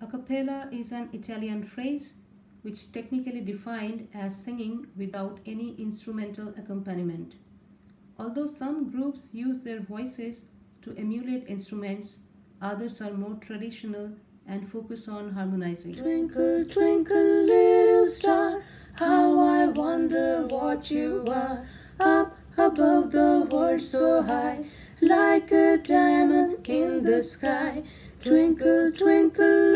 A cappella is an Italian phrase which technically defined as singing without any instrumental accompaniment. Although some groups use their voices to emulate instruments, others are more traditional and focus on harmonizing. Twinkle, twinkle, little star, how I wonder what you are. Up above the world so high, like a diamond in the sky. Twinkle, twinkle,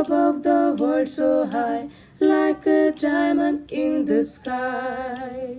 above the world so high, like a diamond in the sky.